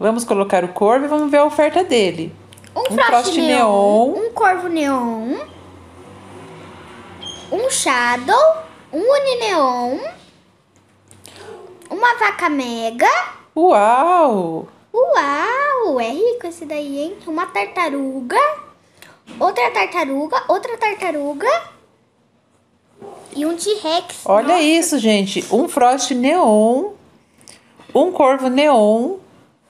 Vamos colocar o corvo e vamos ver a oferta dele. Um, Um neon, neon. um corvo neon, um shadow, um unineon, uma vaca mega. Uau! Uau, é rico esse daí, hein? Uma tartaruga, outra tartaruga, outra tartaruga e um T-Rex. Olha Nossa, isso, gente. Um Frost Neon, um Corvo Neon,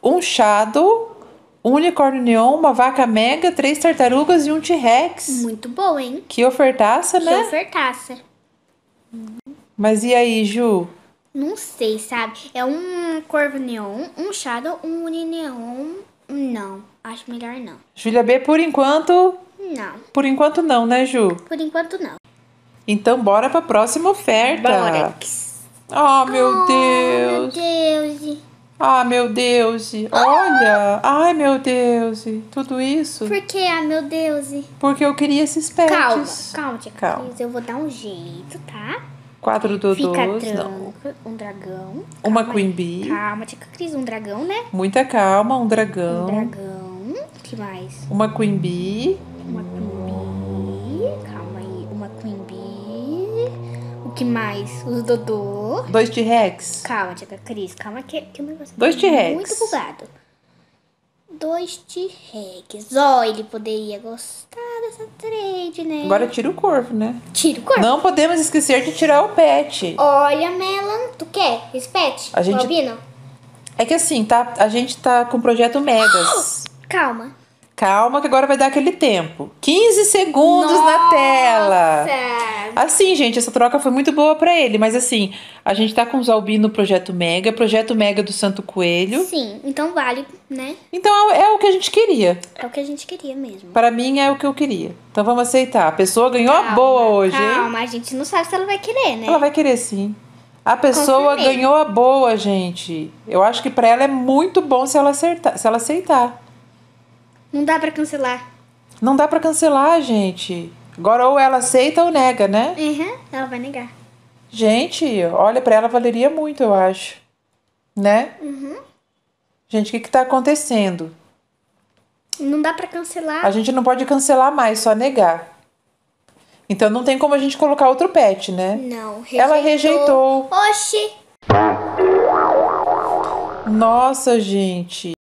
um Shadow, um Unicórnio Neon, uma Vaca Mega, três tartarugas e um T-Rex. Muito bom, hein? Que ofertaça, Que né? ofertaça. Mas e aí, Ju? Não sei, sabe? É um corvo neon, um shadow, um unineon. Não, acho melhor não. Júlia B, por enquanto. Não, Por enquanto não, né, Ju? por enquanto não. Então bora pra próxima oferta. Bora. Ah, meu Oh, meu Deus. Ah, meu Deus. Olha. Ai, meu Deus. Tudo isso Por que, ah, meu Deus? porque eu queria esses pets. Calma, calma, tia Calma. Cris. Eu vou dar um jeito, tá? Quatro dodôs, Fica tranca. Um dragão. Uma Calma Queen. Bee. Calma, tia Cris. Um dragão, né? Muita calma, um Um dragão. dragão. que mais? Uma Queen Bee. Uma Queen Bee. Calma aí. Uma Queen Bee. Que mais? Os Dodô. Dois T-Rex. Calma, tia Cris. Calma que, que o negócio Dois tá T-Rex. Muito bugado. Dois T-Rex. Ó, ele poderia gostar dessa trade, né? Agora tira o corvo, né? tira o corpo. Não podemos esquecer de tirar o pet. Olha, Melan, tu quer esse pet? A gente- albino? É que assim, tá? A gente tá com o projeto Megas. Calma. Calma que agora vai dar aquele tempo. 15 segundos na tela. Assim, gente, essa troca foi muito boa pra ele, mas assim, a gente tá com os albino Projeto Mega, Projeto Mega do Santo Coelho. Sim, então vale, né? Então é, é o que a gente queria. É o que a gente queria mesmo. Para mim é o que eu queria. Então vamos aceitar. A pessoa ganhou a boa hoje, hein? Calma, a gente não sabe se ela vai querer, né? Ela vai querer sim. A pessoa Confirmei. ganhou a boa, gente. Eu acho que pra ela é muito bom se ela acertar, se ela aceitar. Não dá pra cancelar. Não dá pra cancelar, gente. Agora ou ela aceita ou nega, né? Uhum, ela vai negar. Gente, olha, pra ela valeria muito, eu acho. Né? Gente, o que que tá acontecendo? Não dá pra cancelar. A gente não pode cancelar mais, só negar. Então não tem como a gente colocar outro pet, né? Não, Ela rejeitou. Oxi! Nossa, gente.